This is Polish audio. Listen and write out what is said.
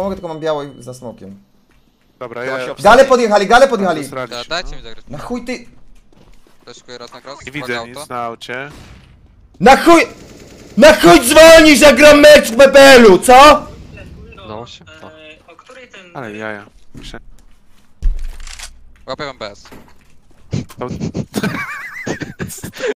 Pomogę, tylko mam biało i za smokiem. Dobra, ja... się Gale podjechali, gale podjechali! Da, dajcie mi zagrać. Na chuj ty... Fleszkuję raz na cross. Nie widzę nic na aucie. Na chuj... Na chuj dzwonisz, jak gram mecz w BBL-u, co? No, się? No. E, o której ten... Ale jaja. Prze- Łapię MBS. To...